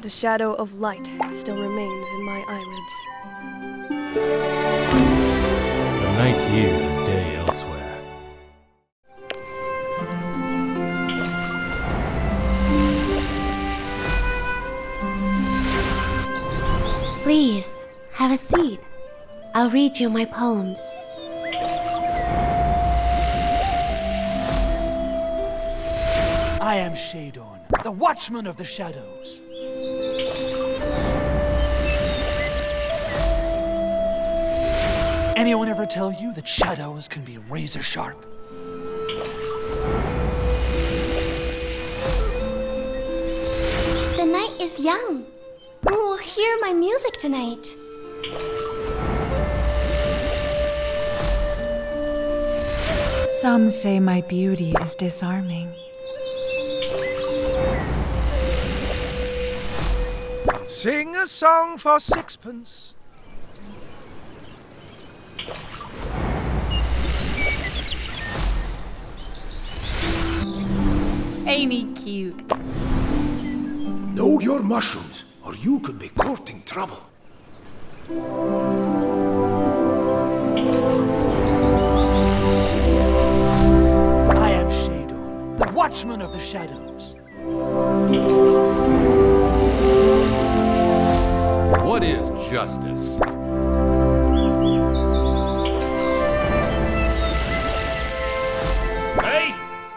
The shadow of light still remains in my eyelids. The night here is day elsewhere. Please, have a seat. I'll read you my poems. I am Shadon, the Watchman of the Shadows. Anyone ever tell you that shadows can be razor sharp? The night is young. Who will hear my music tonight? Some say my beauty is disarming. Sing a song for sixpence. Ain't he cute? Know your mushrooms, or you could be courting trouble. I am Shadon, the Watchman of the Shadows. What is justice? Hey,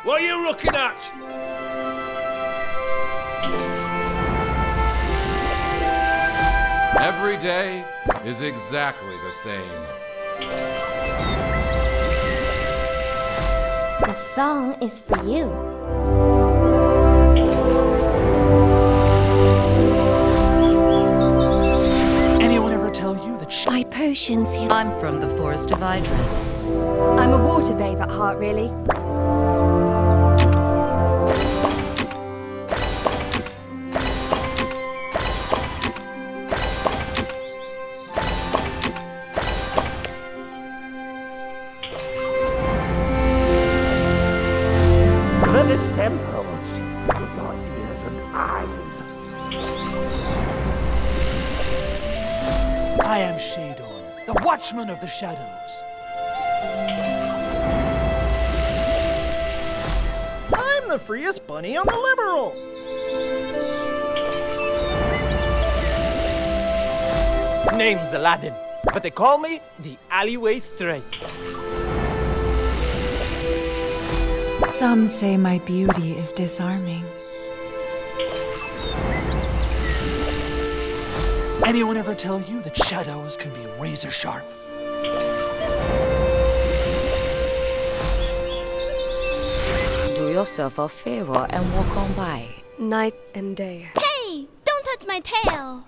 what are you looking at? Every day is exactly the same. The song is for you. Anyone ever tell you that sh- My potions heal. I'm from the Forest of Idren. I'm a water babe at heart, really. Your ears and eyes. I am Shadon, the Watchman of the Shadows. I'm the freest bunny on the liberal. Name's Aladdin, but they call me the Alleyway Stray. Some say my beauty is disarming. Anyone ever tell you that shadows can be razor sharp? Do yourself a favor and walk on by. Night and day. Hey, don't touch my tail.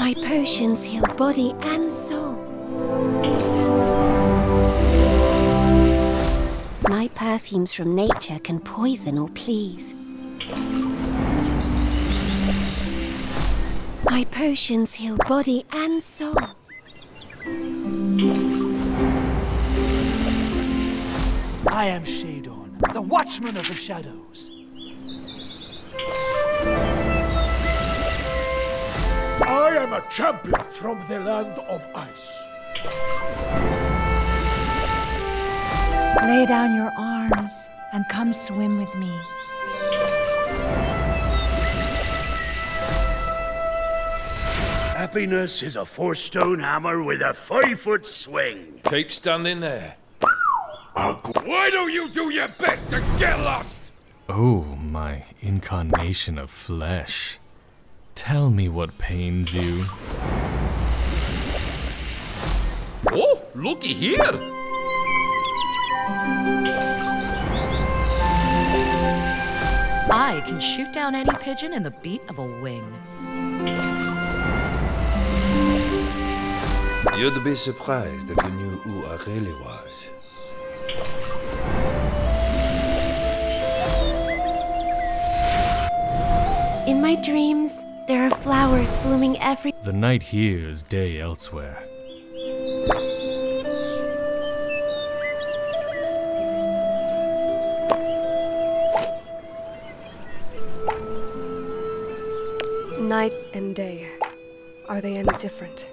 My potions heal body and soul. My perfumes from nature can poison or please. My potions heal body and soul. I am Shadon, the Watchman of the Shadows. I am a champion from the land of ice. Lay down your arms and come swim with me. Happiness is a four stone hammer with a five foot swing. Keep standing there. Why don't you do your best to get lost? Oh, my incarnation of flesh. Tell me what pains you. Oh, looky here. I can shoot down any pigeon in the beat of a wing. You'd be surprised if you knew who I really was. In my dreams, there are flowers blooming every. The night here is day elsewhere. Night and day, are they any different?